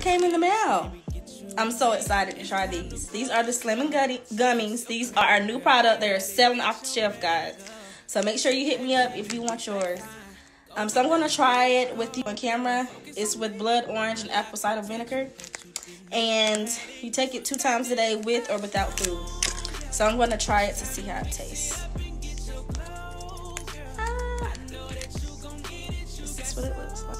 came in the mail. I'm so excited to try these. These are the Slim and Gutty Gummies. These are our new product. They're selling off the shelf, guys. So make sure you hit me up if you want yours. Um, so I'm going to try it with you on camera. It's with blood orange and apple cider vinegar. And you take it two times a day with or without food. So I'm going to try it to see how it tastes. Ah. This is what it looks like.